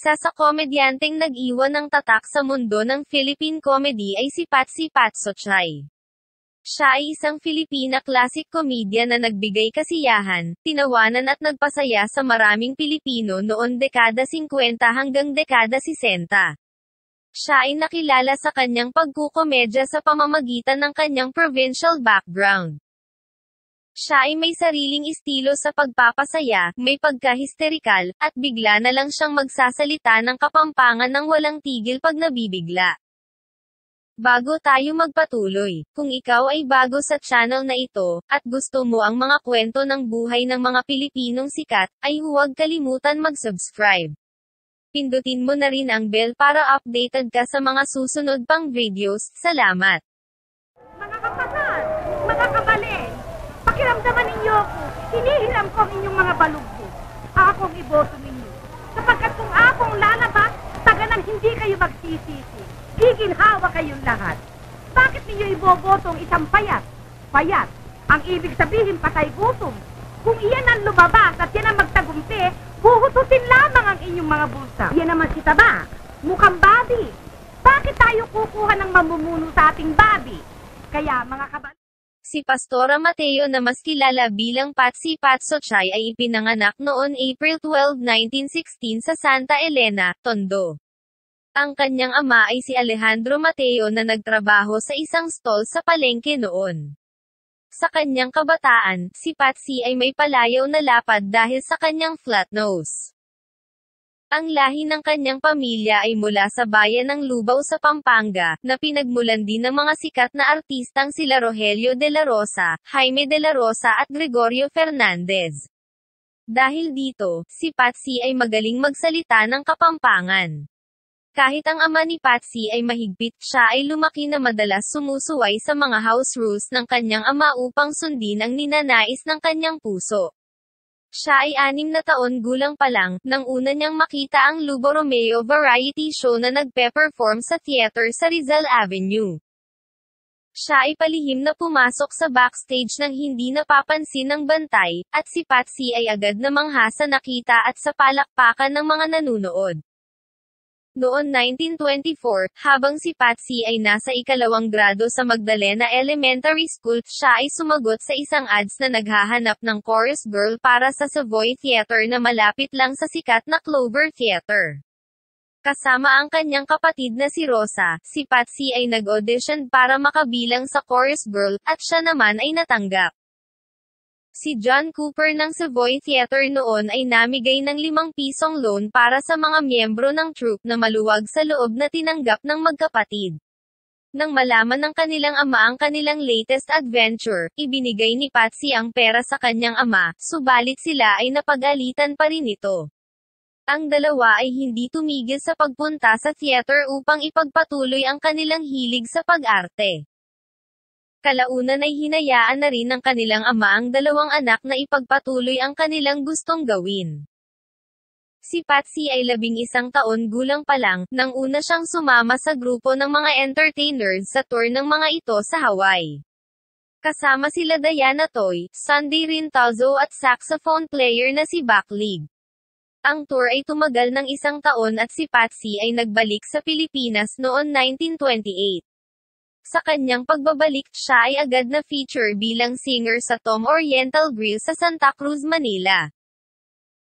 Isa sa komedyanteng nag-iwan ng tatak sa mundo ng Philippine comedy ay si Patsy Patsochay. Siya ay isang Filipina classic comedian na nagbigay kasiyahan, tinawanan at nagpasaya sa maraming Pilipino noon dekada 50 hanggang dekada 60. Siya ay nakilala sa kanyang pagkukomedya sa pamamagitan ng kanyang provincial background. Siya ay may sariling estilo sa pagpapasaya, may pagka-histerikal, at bigla na lang siyang magsasalita ng kapampangan ng walang tigil pag nabibigla. Bago tayo magpatuloy, kung ikaw ay bago sa channel na ito, at gusto mo ang mga kwento ng buhay ng mga Pilipinong sikat, ay huwag kalimutan mag-subscribe. Pindutin mo na rin ang bell para updated ka sa mga susunod pang videos. Salamat! Mga kapatid, mga kabali, pakiramdaman ninyo ako. Hinihiram ko ang inyong mga balugbog. Akong iboto ninyo. Sapagkat kung akong lalabas, taganang hindi kayo magsisisi. Giginhawa kayong lahat. Bakit ninyo ibobotong isang payat? Payat. Ang ibig sabihin patay gutom. Kung iyan ang lumabas at yan ang magtagumpi, huhututin lamang ang inyong mga bulsa. Yan naman si Taba. Mukhang babi. Bakit tayo kukuha ng mamumuno sa ating babi? Kaya mga kabal... Si Pastora Mateo na mas kilala bilang Patsy Patsochay ay ipinanganak noon April 12, 1916 sa Santa Elena, Tondo. Ang kanyang ama ay si Alejandro Mateo na nagtrabaho sa isang stall sa palengke noon. Sa kanyang kabataan, si Patsy ay may palayaw na lapad dahil sa kanyang flat nose. Ang lahi ng kanyang pamilya ay mula sa bayan ng Lubao sa Pampanga, na pinagmulan din ng mga sikat na artistang sila Rogelio de la Rosa, Jaime de la Rosa at Gregorio Fernandez. Dahil dito, si Patsy ay magaling magsalita ng kapampangan. Kahit ang ama ni Patsy ay mahigpit, siya ay lumaki na madalas sumusuway sa mga house rules ng kanyang ama upang sundin ang ninanais ng kanyang puso. Siya ay anim na taon gulang pa lang, nang una niyang makita ang Lubo Romeo variety show na nagpe-perform sa theater sa Rizal Avenue. Siya ay palihim na pumasok sa backstage nang hindi napapansin ng bantay, at si Patsy ay agad na mangha sa nakita at sa palakpakan ng mga nanunood. Noon 1924, habang si Patsy ay nasa ikalawang grado sa Magdalena Elementary School, siya ay sumagot sa isang ads na naghahanap ng chorus girl para sa Savoy Theater na malapit lang sa sikat na Clover Theater. Kasama ang kanyang kapatid na si Rosa, si Patsy ay nag-audition para makabilang sa chorus girl, at siya naman ay natanggap. Si John Cooper ng Savoy Theater noon ay namigay ng limang pisong loan para sa mga miyembro ng troupe na maluwag sa loob na tinanggap ng magkapatid. Nang malaman ng kanilang ama ang kanilang latest adventure, ibinigay ni Patsy ang pera sa kanyang ama, subalit sila ay napag-alitan pa rin ito. Ang dalawa ay hindi tumigil sa pagpunta sa theater upang ipagpatuloy ang kanilang hilig sa pag-arte. Kalaunan ay hinayaan na rin ng kanilang ama ang dalawang anak na ipagpatuloy ang kanilang gustong gawin. Si Patsy ay labing isang taon gulang pa lang, nang una siyang sumama sa grupo ng mga entertainers sa tour ng mga ito sa Hawaii. Kasama sila Diana Toy, Sunday Rintalzo at saxophone player na si Backlig. Ang tour ay tumagal ng isang taon at si Patsy ay nagbalik sa Pilipinas noon 1928. Sa kanyang pagbabalik, siya ay agad na feature bilang singer sa Tom Oriental Grill sa Santa Cruz, Manila.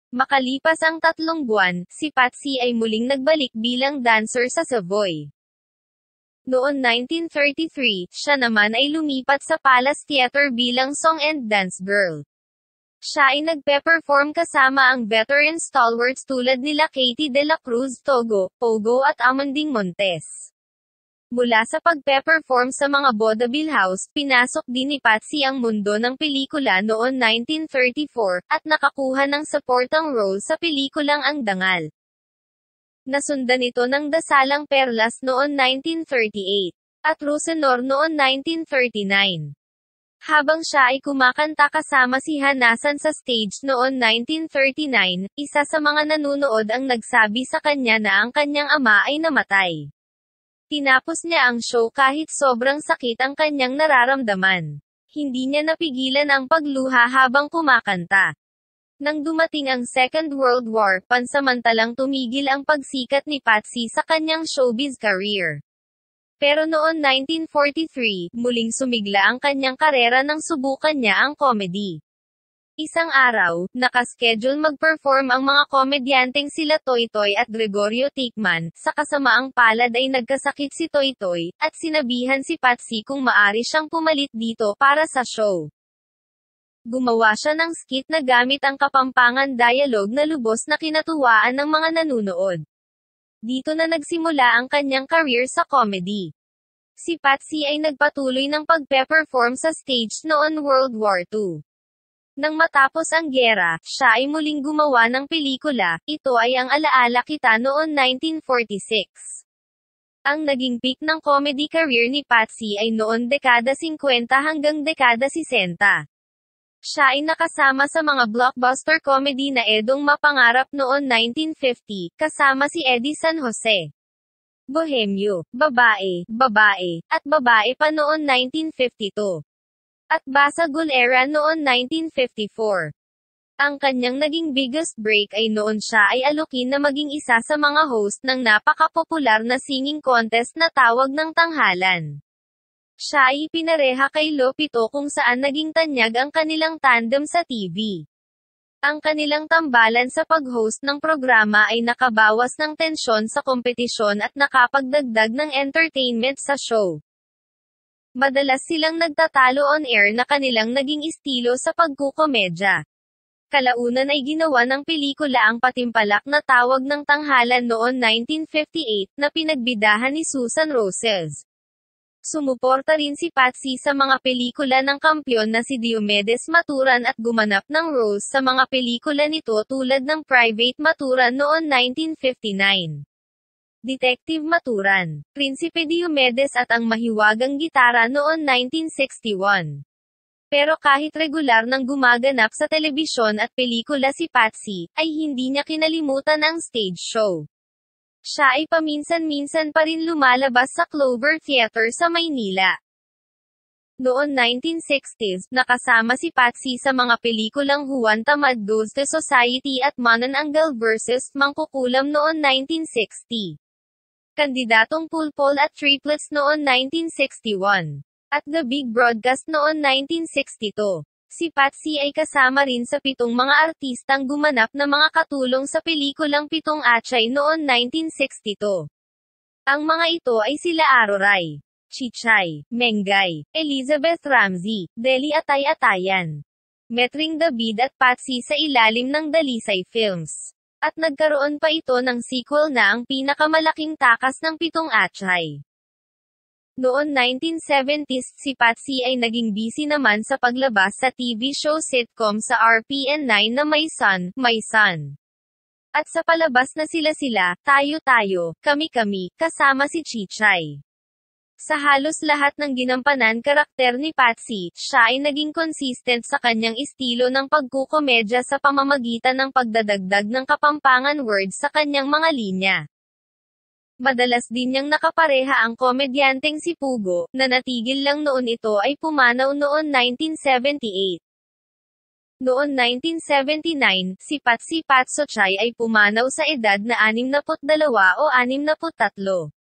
Makalipas ang tatlong buwan, si Patsy ay muling nagbalik bilang dancer sa Savoy. Noon 1933, siya naman ay lumipat sa Palace Theater bilang song and dance girl. Siya ay nagpe-perform kasama ang veteran stalwarts tulad nila Katie De La Cruz Togo, Pogo at Amanding Montes. Mula sa pagpe-perform sa mga vaudeville house, pinasok din ni Patsy ang mundo ng pelikula noon 1934, at nakakuha ng supportang role sa pelikulang Ang Dangal. Nasundan ito ng Dasalang Perlas noon 1938, at Rosenor noon 1939. Habang siya ay kumakanta kasama si Hanasan sa stage noon 1939, isa sa mga nanunood ang nagsabi sa kanya na ang kanyang ama ay namatay. Tinapos niya ang show kahit sobrang sakit ang kanyang nararamdaman. Hindi niya napigilan ang pagluha habang kumakanta. Nang dumating ang Second World War, pansamantalang tumigil ang pagsikat ni Patsy sa kanyang showbiz career. Pero noon 1943, muling sumigla ang kanyang karera nang subukan niya ang comedy. Isang araw, nakaschedule mag-perform ang mga komedyanteng sila Toy Toy at Gregorio Tikman, sa kasamaang palad ay nagkasakit si Toy Toy, at sinabihan si Patsy kung maari siyang pumalit dito para sa show. Gumawa siya ng skit na gamit ang kapampangan dialogue na lubos na kinatuwaan ng mga nanunood. Dito na nagsimula ang kanyang career sa comedy. Si Patsy ay nagpatuloy ng pagpe-perform sa stage noon World War II. Nang matapos ang gera, siya ay muling gumawa ng pelikula, ito ay ang Alaala Kita noon 1946. Ang naging peak ng comedy career ni Patsy ay noon dekada 50 hanggang dekada 60. Siya ay nakasama sa mga blockbuster comedy na Edong Mapangarap noon 1950, kasama si Eddie San Jose. Bohemio, Babae, Babae, at Babae pa noon 1952 at Basagul era noon 1954. Ang kanyang naging biggest break ay noon siya ay alukin na maging isa sa mga host ng napakapopular na singing contest na tawag ng tanghalan. Siya ay pinareha kay Lopito kung saan naging tanyag ang kanilang tandem sa TV. Ang kanilang tambalan sa pag-host ng programa ay nakabawas ng tensyon sa kompetisyon at nakapagdagdag ng entertainment sa show. Madalas silang nagtatalo on air na kanilang naging estilo sa pagkukomedya. Kalaunan ay ginawa ng pelikula ang patimpalak na tawag ng tanghalan noon 1958 na pinagbidahan ni Susan Roses. Sumuporta rin si Patsy sa mga pelikula ng kampyon na si Diomedes Maturan at gumanap ng Rose sa mga pelikula nito tulad ng Private Maturan noon 1959. Detective Maturan, Prinsipe Diomedes at ang mahiwagang gitara noon 1961. Pero kahit regular nang gumaganap sa telebisyon at pelikula si Patsy, ay hindi niya kinalimutan ang stage show. Siya ay paminsan-minsan pa rin lumalabas sa Clover Theater sa Maynila. Noon 1960s, nakasama si Patsy sa mga pelikulang Juan Tamad Goes to Society at Manananggal vs. Mangkukulam noon 1960 kandidatong pulpol at triplets noon 1961. At The Big Broadcast noon 1962. Si Patsy ay kasama rin sa pitong mga artistang gumanap na mga katulong sa pelikulang Pitong Achay noon 1962. Ang mga ito ay sila Aroray, Chichay, Mengay, Elizabeth Ramsey, Deli Atay Atayan, Metring David at Patsy sa ilalim ng Dalisay Films. At nagkaroon pa ito ng sequel na ang pinakamalaking takas ng pitong atchay. Noon 1970s, si Patsy ay naging busy naman sa paglabas sa TV show sitcom sa RPN9 na May Son, May Son. At sa palabas na sila-sila, tayo-tayo, kami-kami, kasama si Chichay. Sa halos lahat ng ginampanan karakter ni Patsy, siya ay naging consistent sa kanyang estilo ng pagkukomedya sa pamamagitan ng pagdadagdag ng kapampangan words sa kanyang mga linya. Madalas din niyang nakapareha ang komedyanteng si Pugo, na natigil lang noon ito ay pumanaw noon 1978. Noon 1979, si Patsy Patsochay ay pumanaw sa edad na 62 o 63.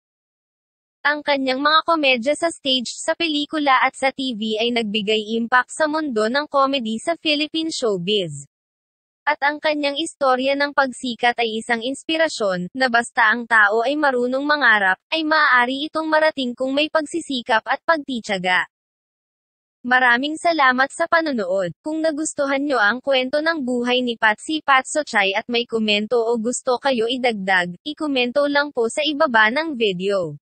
Ang kanyang mga komedya sa stage, sa pelikula at sa TV ay nagbigay impact sa mundo ng comedy sa Philippine showbiz. At ang kanyang istorya ng pagsikat ay isang inspirasyon, na basta ang tao ay marunong mangarap, ay maaari itong marating kung may pagsisikap at pagtityaga. Maraming salamat sa panonood. Kung nagustuhan nyo ang kwento ng buhay ni Patsy Patsochay at may komento o gusto kayo idagdag, ikomento lang po sa ibaba ng video.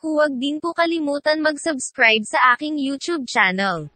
Huwag din po kalimutan mag-subscribe sa aking YouTube channel.